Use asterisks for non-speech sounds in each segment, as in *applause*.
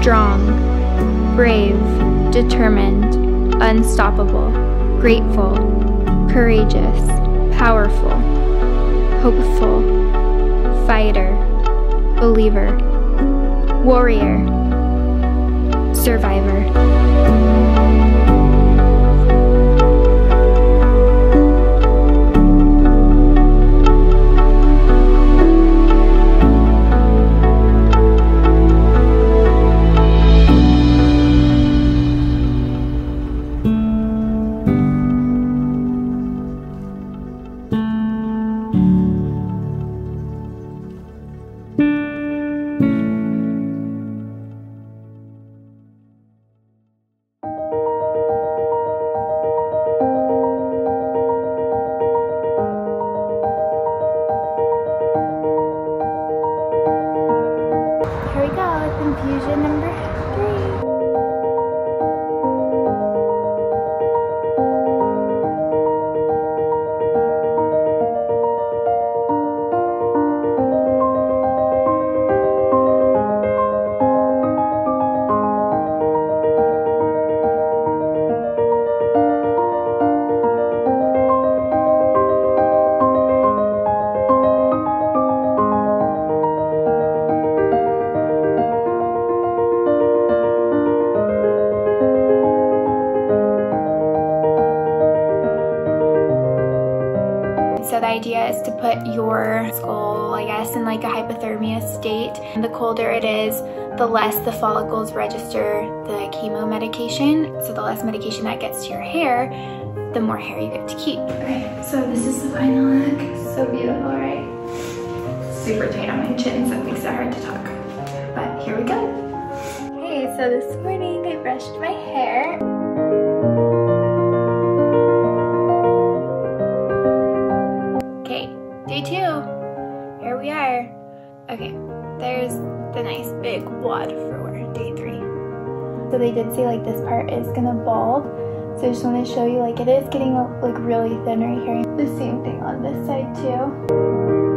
strong, brave, determined, unstoppable, grateful, courageous, powerful, hopeful, fighter, believer, warrior, survivor. Idea is to put your skull, I guess, in like a hypothermia state. And The colder it is, the less the follicles register the chemo medication. So the less medication that gets to your hair, the more hair you get to keep. Okay, so this is the final look. So beautiful, right? Super tight on my chin, so it makes it hard to talk. But here we go. Hey, so this morning I brushed my hair. Wad for day three. So they did say like this part is gonna bald. So I just want to show you like it is getting like really thin right here. The same thing on this side too.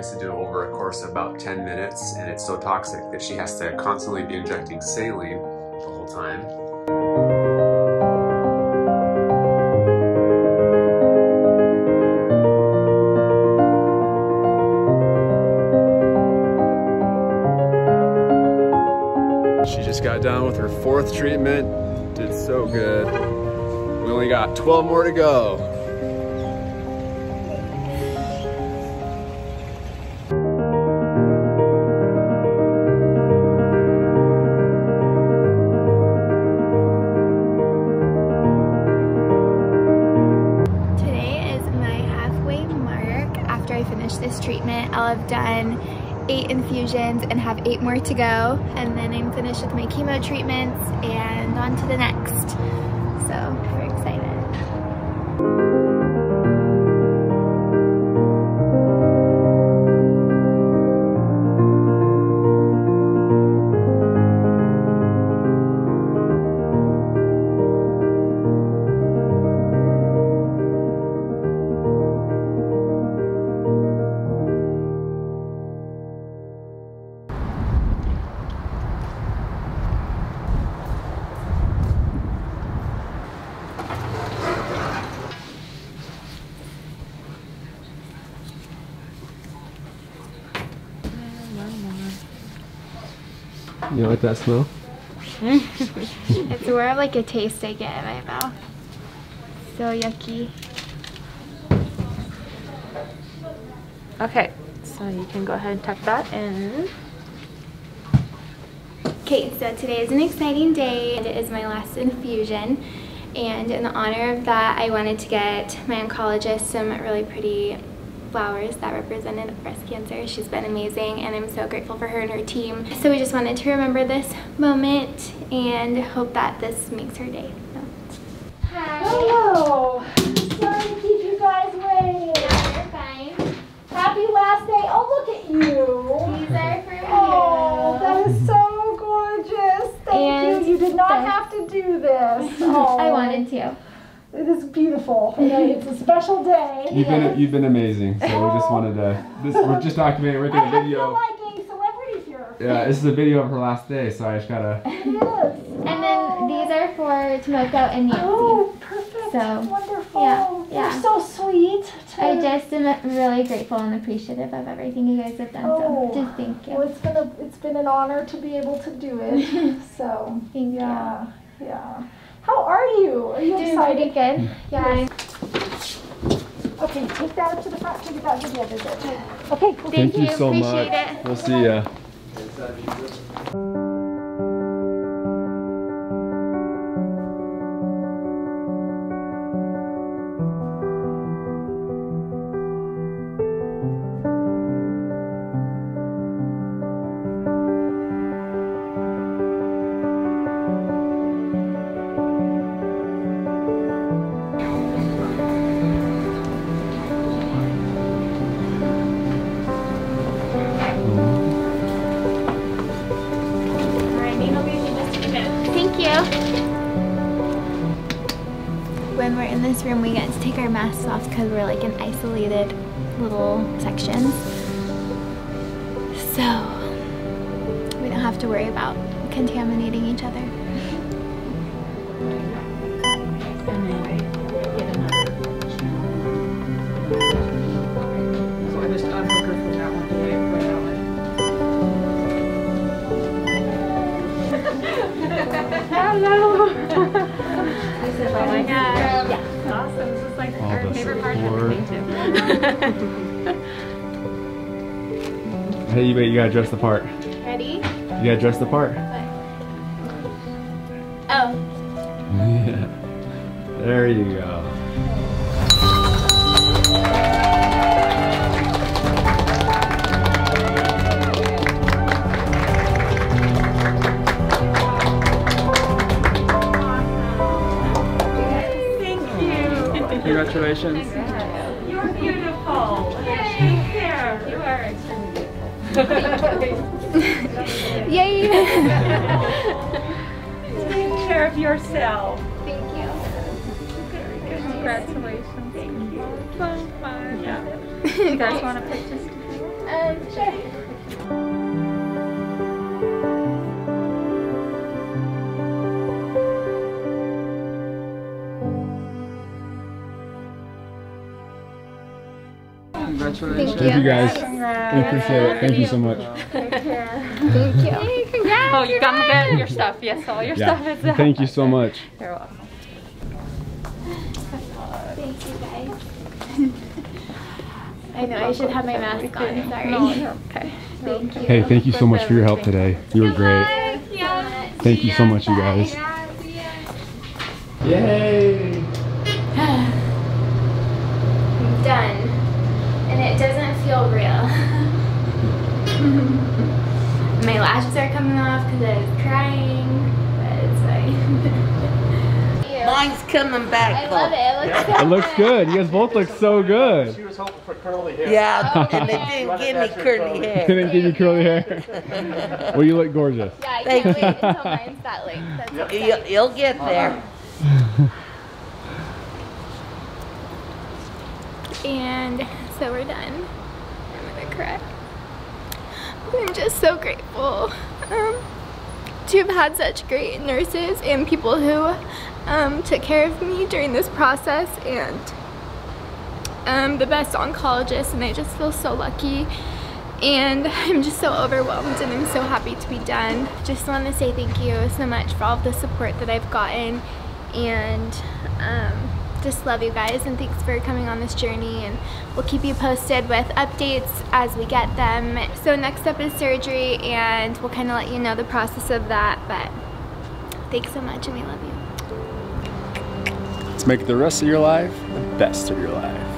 Has to do over a course of about 10 minutes, and it's so toxic that she has to constantly be injecting saline the whole time. She just got done with her fourth treatment. Did so good. We only got 12 more to go. Infusions and have eight more to go. And then I'm finished with my chemo treatments and on to the next. So we're excited. You like that smell? *laughs* It's more of like a taste I get in my mouth. So yucky. Okay, so you can go ahead and tuck that in. Okay, so today is an exciting day and it is my last infusion. And in the honor of that, I wanted to get my oncologist some really pretty flowers that represented breast cancer. She's been amazing and I'm so grateful for her and her team. So we just wanted to remember this moment and hope that this makes her day. So. Hi. Hello. Sorry to keep you guys waiting. You're fine. Happy last day. Oh, look at you. These are for Oh, you. that is so gorgeous. Thank And you. You did not have to do this. Oh, *laughs* I wanted to. It is beautiful. *laughs* Okay, It's a special day. You've been you've been amazing. So we just wanted to. This we're just documenting. We're *laughs* I, making a I feel video. like a celebrity here. Yeah, this is a video of her last day. So I just gotta. It is. And then these are for Tomoko and Nancy. Oh, perfect. So, Wonderful. yeah, yeah. You're so sweet. I just am really grateful and appreciative of everything you guys have done. Oh. So just thank Well, you. it's been a, it's been an honor to be able to do it. *laughs* So, Thank yeah, yeah. How are you? Are you you. Doing pretty good. Yeah. Okay, take that up to the front to get that video visit. Okay, cool. Thank you. Appreciate it. We'll see ya. In this room, we get to take our masks off because we're like in isolated little sections. So we don't have to worry about contaminating each other. Hey, you, you gotta dress the part. Ready? You gotta dress the part. Oh. Yeah. *laughs* There you go. Thank you. Congratulations. You're beautiful. *laughs* Yay! Take care of yourself. Thank you. Congratulations. Thank you. So fun. Yeah. *laughs* You guys want to picture? Um, sure. Congratulations. Thank Thank you you. guys. We appreciate it. Thank you so much. Thank you. thank congrats. Oh, you come get your stuff. Yes, all your stuff is Yeah. Thank you so much. You're welcome. Thank you guys. I know I should have my mask on. Sorry. No, you're okay. Thank you. Hey, thank you so much for your help today. You were great. Thank you so much, you guys. Yay! *sighs* I'm done. And it doesn't feel real. my lashes are coming off because I was crying. But it's fine. *laughs* Mine's coming back. I love it. It looks so It looks good. You guys both look so good. She was hoping for curly hair. *laughs* Yeah, oh, and they didn't give me curly hair. Didn't give you curly hair. *laughs* Well, you look gorgeous. Yeah, I Thank can't you. wait until mine's that length. That's You- exciting. You'll get there. And so we're done. I'm just so grateful. Um, to have had such great nurses and people who um, took care of me during this process and um, the best oncologist and I just feel so lucky. And *laughs* I'm just so overwhelmed and I'm so happy to be done. Just want to say thank you so much for all the support that I've gotten. And um, just love you guys and thanks for coming on this journey and we'll keep you posted with updates as we get them. So next up is surgery and we'll kind of let you know the process of that but thanks so much and we love you. Let's make the rest of your life the best of your life.